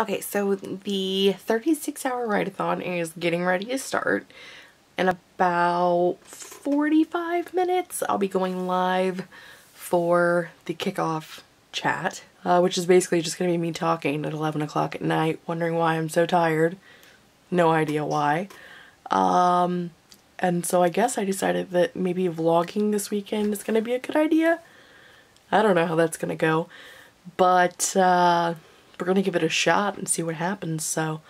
Okay, so the 36 hour write-a-thon is getting ready to start. In about 45 minutes, I'll be going live for the kickoff chat, uh, which is basically just going to be me talking at 11 o'clock at night, wondering why I'm so tired. No idea why. Um, and so I guess I decided that maybe vlogging this weekend is going to be a good idea. I don't know how that's going to go, but uh, we're going to give it a shot and see what happens. So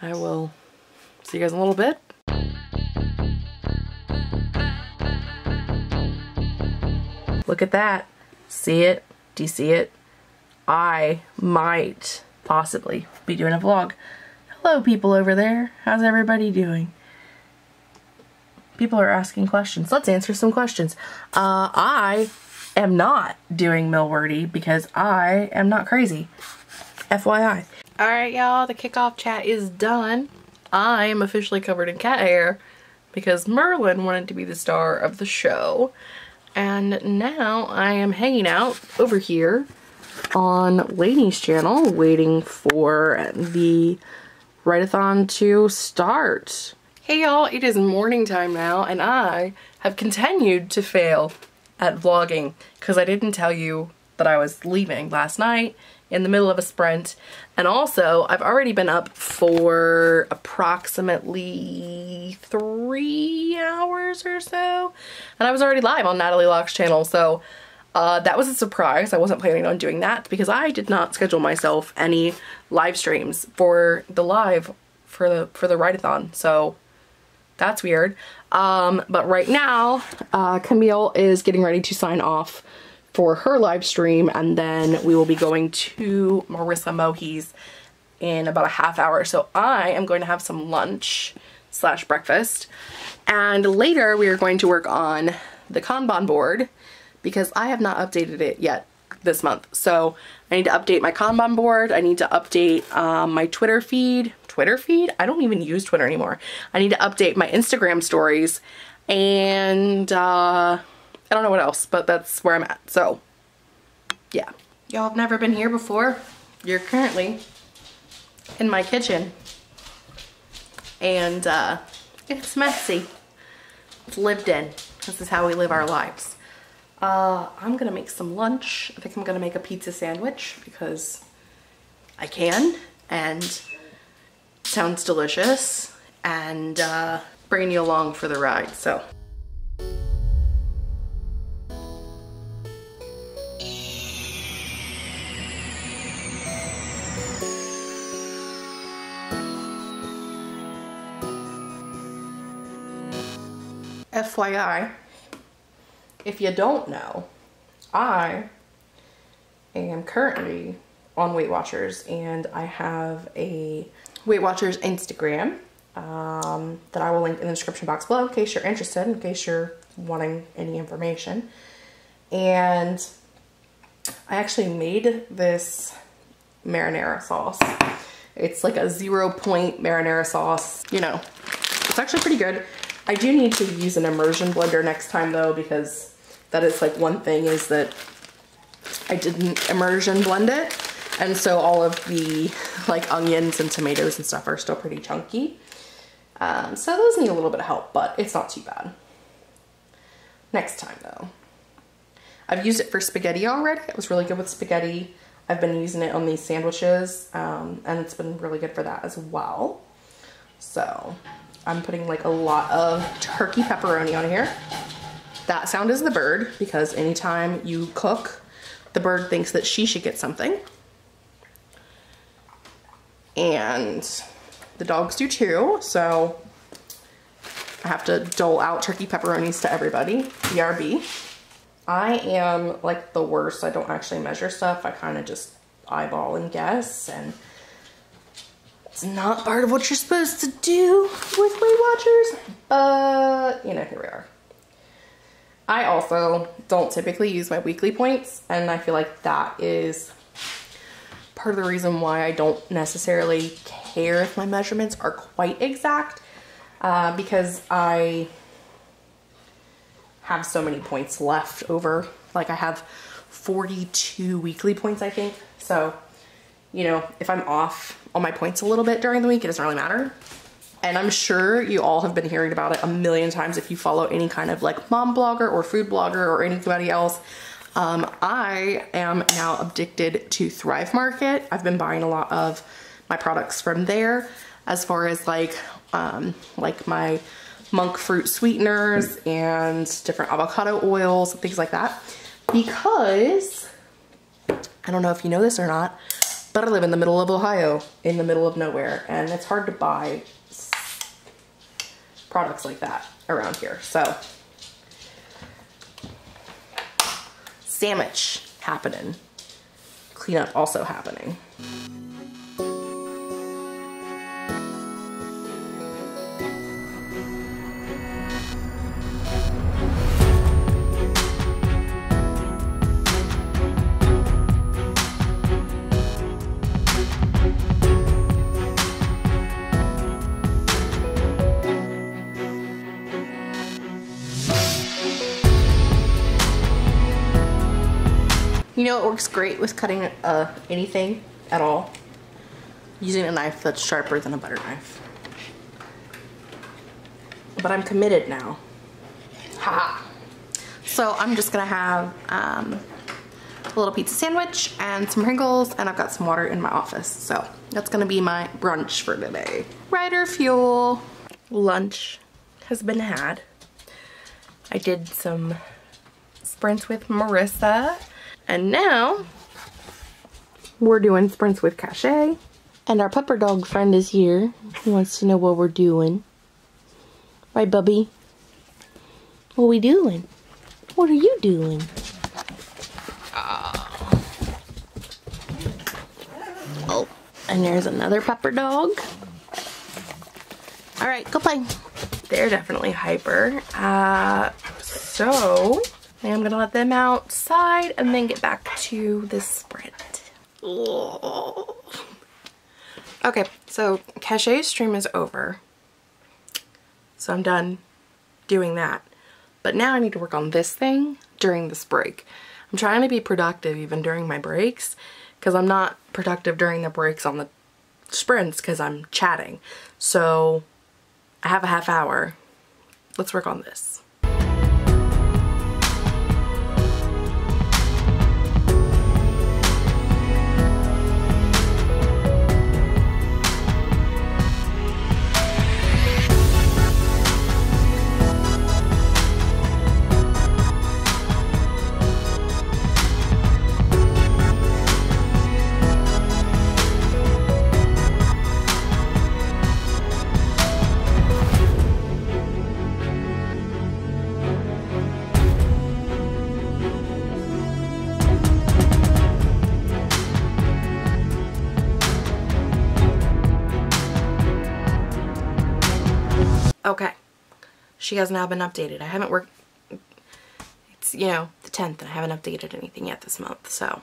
I will see you guys in a little bit. Look at that. See it? Do you see it? I might possibly be doing a vlog. Hello people over there. How's everybody doing? People are asking questions. Let's answer some questions. Uh, I am not doing Millwordy because I am not crazy. FYI. Alright y'all, the kickoff chat is done. I am officially covered in cat hair because Merlin wanted to be the star of the show. And now I am hanging out over here on Lainey's channel waiting for the write-a-thon to start. Hey y'all, it is morning time now and I have continued to fail at vlogging because I didn't tell you that I was leaving last night in the middle of a sprint. And also, I've already been up for approximately three hours or so. And I was already live on Natalie Locke's channel, so uh, that was a surprise. I wasn't planning on doing that because I did not schedule myself any live streams for the live for the for the write-a-thon. So that's weird. Um, but right now, uh, Camille is getting ready to sign off for her live stream and then we will be going to Marissa Mohi's in about a half hour. So I am going to have some lunch slash breakfast and later we are going to work on the Kanban board because I have not updated it yet this month. So I need to update my Kanban board. I need to update um, my Twitter feed. Twitter feed? I don't even use Twitter anymore. I need to update my Instagram stories and uh, I don't know what else, but that's where I'm at. So, yeah. Y'all have never been here before. You're currently in my kitchen. And uh, it's messy. It's lived in. This is how we live our lives. Uh, I'm gonna make some lunch. I think I'm gonna make a pizza sandwich because I can and sounds delicious and uh, bringing you along for the ride. So FYI, if you don't know, I am currently on Weight Watchers and I have a Weight Watchers Instagram um, that I will link in the description box below in case you're interested, in case you're wanting any information. And I actually made this marinara sauce. It's like a zero point marinara sauce. You know, it's actually pretty good. I do need to use an immersion blender next time though because that is like one thing is that I didn't immersion blend it and so all of the like onions and tomatoes and stuff are still pretty chunky. Um, so those need a little bit of help but it's not too bad. Next time though. I've used it for spaghetti already. It was really good with spaghetti. I've been using it on these sandwiches um, and it's been really good for that as well. So I'm putting like a lot of turkey pepperoni on here. That sound is the bird because anytime you cook, the bird thinks that she should get something. And the dogs do too, so I have to dole out turkey pepperonis to everybody, BRB. I am like the worst. I don't actually measure stuff. I kind of just eyeball and guess and it's not part of what you're supposed to do with Weight Watchers, but you know, here we are. I also don't typically use my weekly points, and I feel like that is part of the reason why I don't necessarily care if my measurements are quite exact, uh, because I have so many points left over. Like I have 42 weekly points, I think. So you know, if I'm off on my points a little bit during the week, it doesn't really matter. And I'm sure you all have been hearing about it a million times if you follow any kind of like mom blogger or food blogger or anybody else. Um, I am now addicted to Thrive Market. I've been buying a lot of my products from there as far as like, um, like my monk fruit sweeteners and different avocado oils and things like that. Because, I don't know if you know this or not, but I live in the middle of Ohio, in the middle of nowhere, and it's hard to buy products like that around here. So, sandwich happening. Cleanup also happening. Know it works great with cutting uh, anything at all? Using a knife that's sharper than a butter knife. But I'm committed now. Ha! So I'm just gonna have um, a little pizza sandwich and some Pringles and I've got some water in my office. So that's gonna be my brunch for today. Rider fuel. Lunch has been had. I did some sprints with Marissa and now we're doing sprints with Cachet. And our pupper dog friend is here. He wants to know what we're doing. Right, Bubby? What are we doing? What are you doing? Oh. oh, and there's another pupper dog. All right, go play. They're definitely hyper. Uh, so I'm gonna let them outside and then get back to this sprint. Okay, so Cachet stream is over. So I'm done doing that. But now I need to work on this thing during this break. I'm trying to be productive even during my breaks because I'm not productive during the breaks on the sprints because I'm chatting. So I have a half hour. Let's work on this. She has now been updated. I haven't worked, it's, you know, the 10th and I haven't updated anything yet this month, so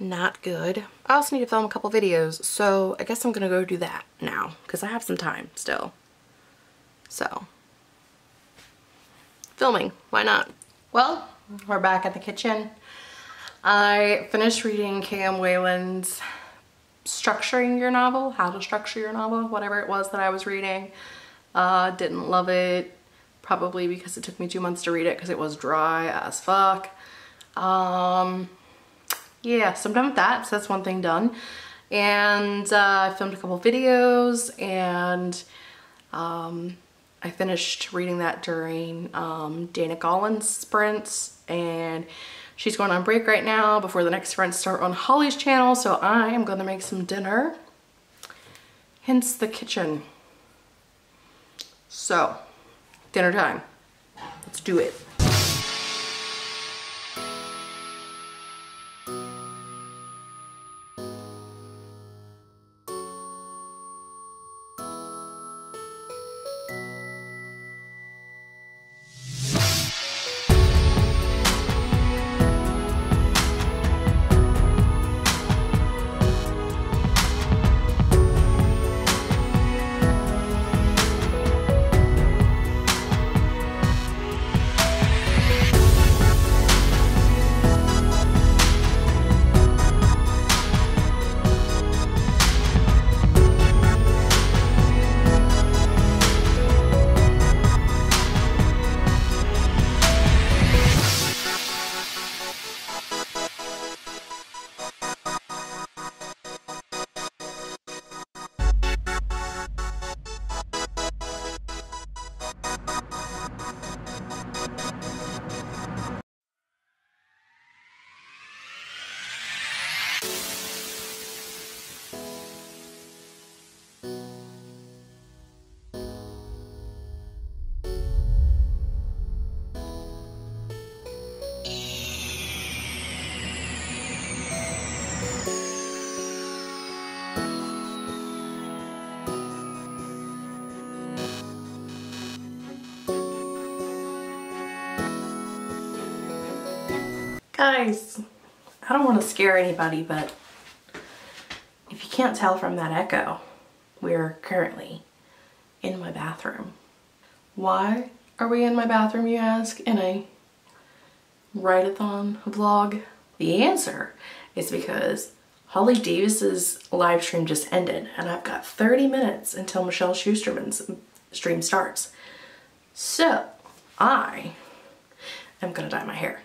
not good. I also need to film a couple videos, so I guess I'm gonna go do that now because I have some time still. So, filming, why not? Well, we're back at the kitchen. I finished reading K.M. Weiland's structuring your novel, how to structure your novel, whatever it was that I was reading. Uh, didn't love it, probably because it took me two months to read it because it was dry as fuck. Um, yeah, so I'm done with that, so that's one thing done. And uh, I filmed a couple videos and um, I finished reading that during um, Dana Gollins sprints and She's going on break right now before the next friends start on Holly's channel, so I am going to make some dinner. Hence the kitchen. So, dinner time. Let's do it. Guys, I don't want to scare anybody, but if you can't tell from that echo, we're currently in my bathroom. Why are we in my bathroom, you ask, in a write-a-thon vlog? The answer is because Holly Davis's live stream just ended and I've got 30 minutes until Michelle Schusterman's stream starts. So I am gonna dye my hair.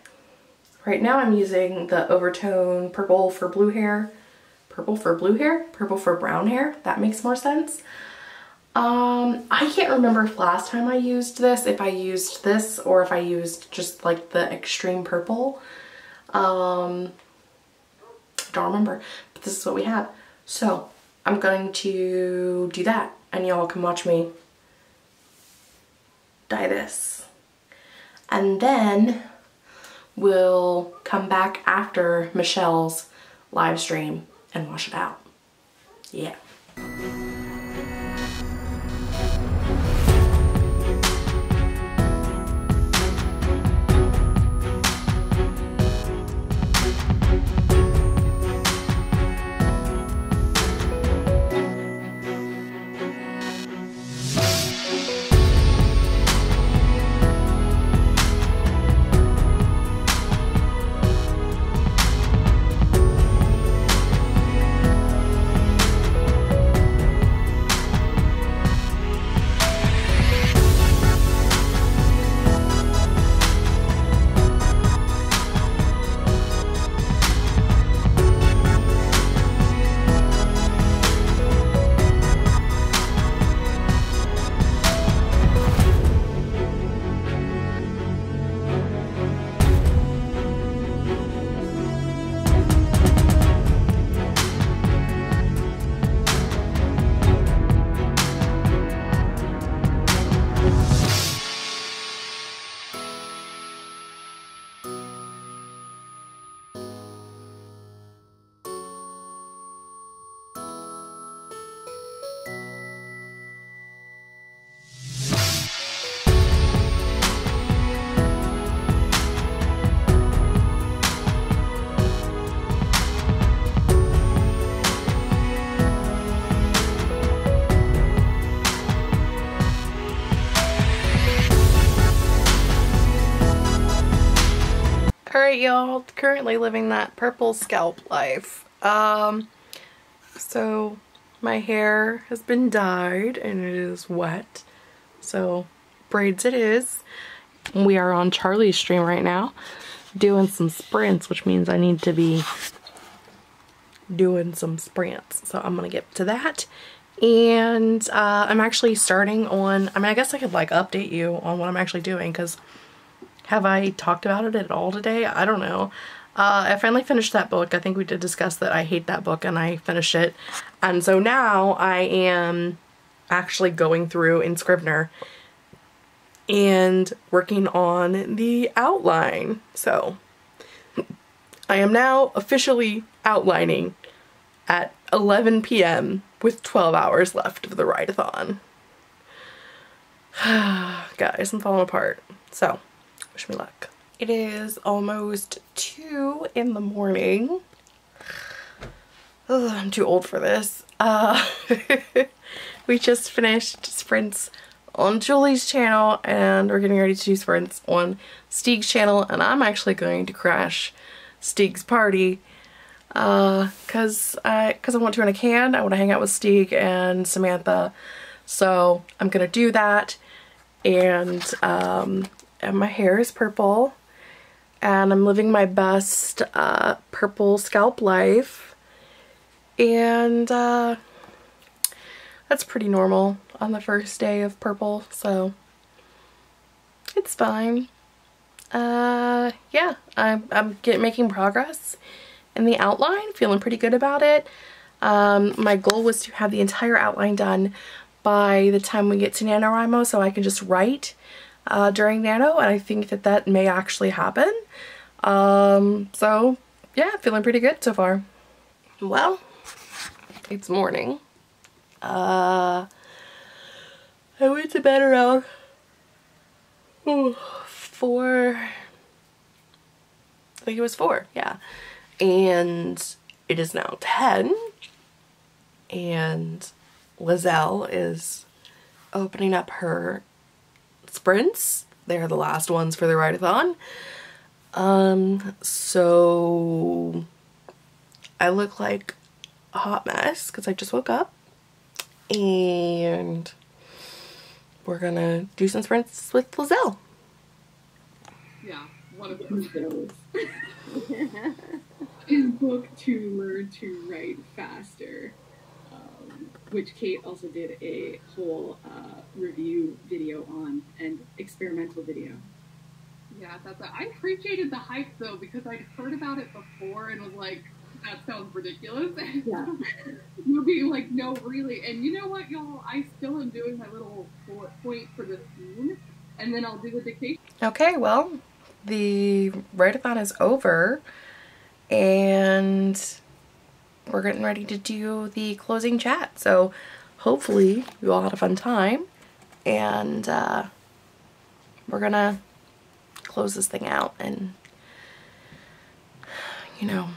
Right now I'm using the Overtone Purple for Blue Hair. Purple for blue hair? Purple for brown hair? That makes more sense. Um, I can't remember if last time I used this, if I used this or if I used just like the extreme purple. Um, don't remember, but this is what we have. So I'm going to do that and y'all can watch me dye this. And then we'll come back after Michelle's live stream and wash it out. Yeah. Alright y'all, currently living that purple scalp life. Um, so my hair has been dyed and it is wet. So braids it is. We are on Charlie's stream right now doing some sprints, which means I need to be doing some sprints. So I'm going to get to that. And uh, I'm actually starting on, I mean, I guess I could like update you on what I'm actually doing because have I talked about it at all today? I don't know. Uh, I finally finished that book. I think we did discuss that I hate that book and I finished it. And so now I am actually going through in Scrivener and working on the outline. So I am now officially outlining at 11 p.m. with 12 hours left of the write-a-thon. Guys, I'm falling apart. So Wish me luck. It is almost 2 in the morning. Ugh, I'm too old for this. Uh, we just finished sprints on Julie's channel and we're getting ready to do sprints on Steeg's channel and I'm actually going to crash Steeg's party uh, cause I, cause I want to and I can. I want to hang out with Steeg and Samantha. So I'm gonna do that and um, and my hair is purple and I'm living my best uh, purple scalp life. And uh, that's pretty normal on the first day of purple so it's fine. Uh, yeah I'm, I'm get, making progress in the outline feeling pretty good about it. Um, my goal was to have the entire outline done by the time we get to NaNoWriMo so I can just write uh, during Nano and I think that that may actually happen. Um, so yeah, feeling pretty good so far. Well, it's morning. Uh, I went to bed around ooh, 4, I think it was four, yeah. And it is now 10. And Lizelle is opening up her sprints. They're the last ones for the ride-a-thon. Um, so I look like a hot mess because I just woke up. And we're gonna do some sprints with Lizelle. Yeah, one of those is book to learn to write faster, which Kate also did a whole uh, review video on and experimental video. Yeah, that's. A, I appreciated the hype though because I'd heard about it before and was like, that sounds ridiculous. Yeah. You'll be like, no, really. And you know what, y'all? I still am doing my little bullet point for the scene, and then I'll do the dictation. Okay, well, the write-a-thon is over, and we're getting ready to do the closing chat. So hopefully you all had a fun time, and uh, we're gonna close this thing out and, you know,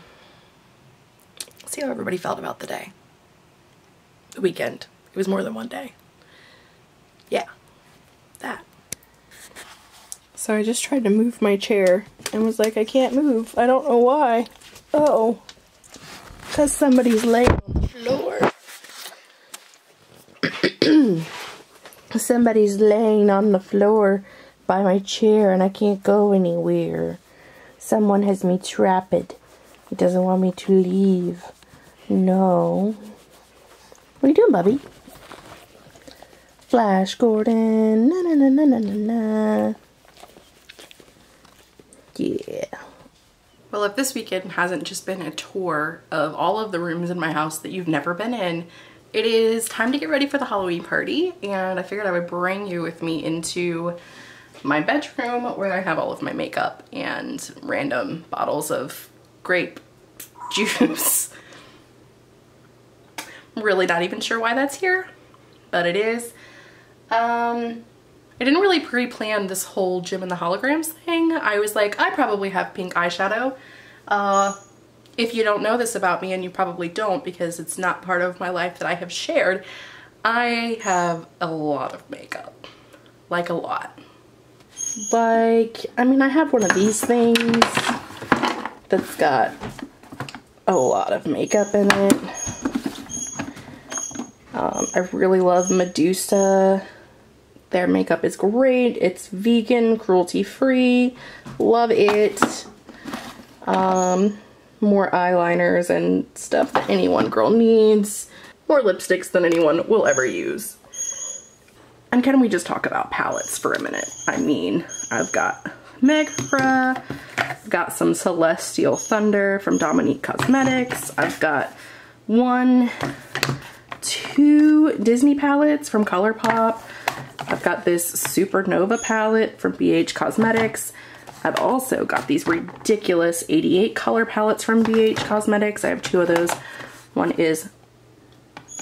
see how everybody felt about the day. The weekend. It was more than one day. Yeah, that. So I just tried to move my chair and was like, I can't move. I don't know why. oh. Because somebody's laying on the floor. somebody's laying on the floor by my chair and I can't go anywhere. Someone has me trapped. He doesn't want me to leave. No. What are you doing, Bubby? Flash Gordon. Na na na na na na. Yeah. Well, if this weekend hasn't just been a tour of all of the rooms in my house that you've never been in, it is time to get ready for the Halloween party. And I figured I would bring you with me into my bedroom where I have all of my makeup and random bottles of grape juice. I'm really not even sure why that's here, but it is. Um, I didn't really pre-plan this whole Jem and the Holograms thing. I was like, I probably have pink eyeshadow. Uh, if you don't know this about me, and you probably don't because it's not part of my life that I have shared, I have a lot of makeup. Like a lot. Like, I mean, I have one of these things that's got a lot of makeup in it. Um, I really love Medusa. Their makeup is great. It's vegan, cruelty-free. Love it. Um, more eyeliners and stuff that any one girl needs. More lipsticks than anyone will ever use. And can we just talk about palettes for a minute? I mean, I've got Megra, I've got some Celestial Thunder from Dominique Cosmetics, I've got one, two Disney palettes from ColourPop, I've got this Supernova palette from BH Cosmetics, I've also got these ridiculous 88 color palettes from BH Cosmetics. I have two of those. One is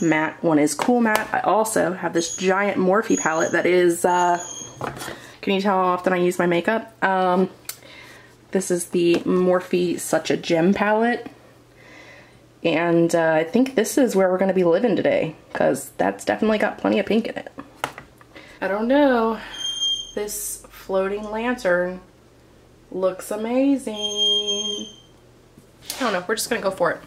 matte, one is cool matte. I also have this giant Morphe palette that is, uh, can you tell how often I use my makeup? Um, this is the Morphe Such a Gem palette. And uh, I think this is where we're going to be living today because that's definitely got plenty of pink in it. I don't know. This floating lantern looks amazing. I don't know. We're just going to go for it.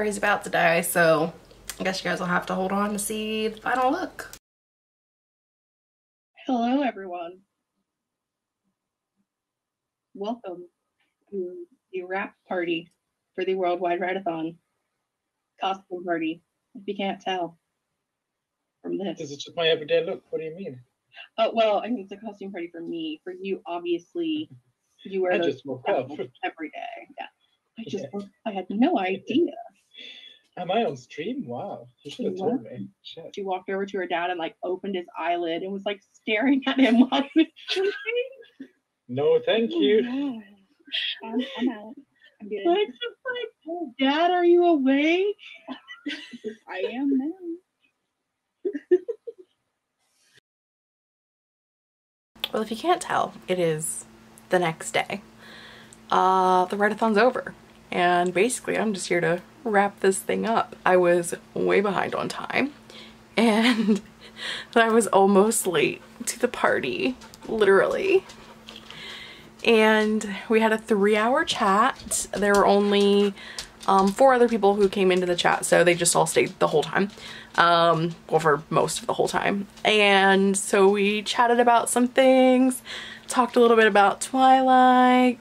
Party's about to die. so I guess you guys will have to hold on to see the final look. Hello, everyone. Welcome to the wrap party for the Worldwide Readathon costume party. If you can't tell from this. This is just my everyday look. What do you mean? Oh well, I mean it's a costume party for me. For you, obviously, you wear I those just woke up. every day. Yeah. I just Yeah. I had no idea. Am I on stream? Wow. You should have told me. Shit. She walked over to her dad and like opened his eyelid and was like staring at him while he was sleeping. No, thank you. Oh, I'm, I'm out. I'm good. Like, just like, Dad, are you awake? I am now. Well, if you can't tell, it is the next day. Uh, the readathon's over. And basically, I'm just here to wrap this thing up. I was way behind on time. And I was almost late to the party, literally. And we had a three hour chat. There were only um, four other people who came into the chat, so they just all stayed the whole time. Um, well, for most of the whole time. And so we chatted about some things, talked a little bit about Twilight,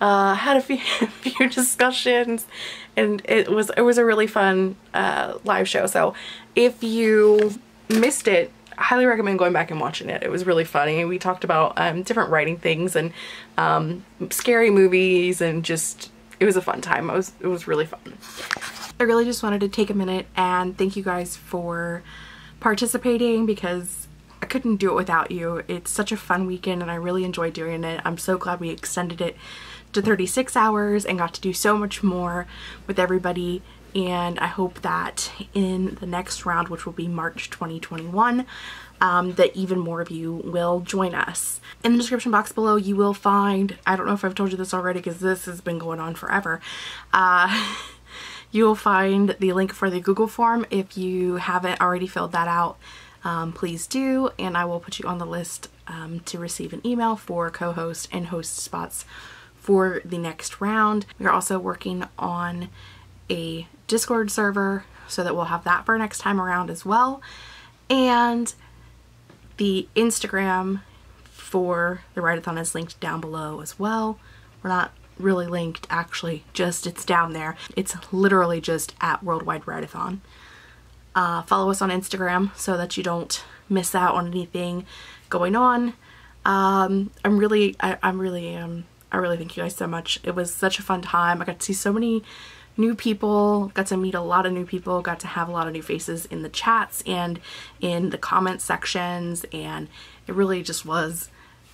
uh, had a few, few discussions, and it was it was a really fun uh, live show. So if you missed it, I highly recommend going back and watching it. It was really funny. We talked about um, different writing things and um, scary movies and just it was a fun time. It was it was really fun. I really just wanted to take a minute and thank you guys for participating because I couldn't do it without you. It's such a fun weekend and I really enjoy doing it. I'm so glad we extended it to 36 hours and got to do so much more with everybody and I hope that in the next round, which will be March 2021, um, that even more of you will join us. In the description box below, you will find, I don't know if I've told you this already because this has been going on forever, uh, you will find the link for the Google form. If you haven't already filled that out, um, please do, and I will put you on the list um, to receive an email for co-host and host spots for the next round. We're also working on a Discord server so that we'll have that for next time around as well. And the Instagram for the write-a-thon is linked down below as well. We're not really linked actually, just it's down there. It's literally just at Worldwide Write-a-thon. Uh, follow us on Instagram so that you don't miss out on anything going on. Um, I'm really, I, I'm really, um, I really thank you guys so much. It was such a fun time. I got to see so many new people, got to meet a lot of new people, got to have a lot of new faces in the chats and in the comment sections, and it really just was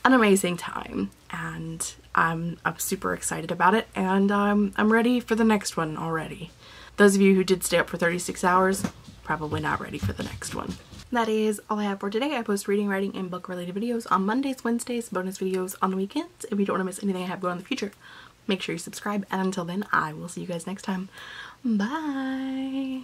an amazing time. And I'm, I'm super excited about it, and um, I'm ready for the next one already. Those of you who did stay up for 36 hours, probably not ready for the next one. That is all I have for today. I post reading, writing, and book related videos on Mondays, Wednesdays, bonus videos on the weekends. If you don't want to miss anything I have going in the future, make sure you subscribe. And until then, I will see you guys next time. Bye.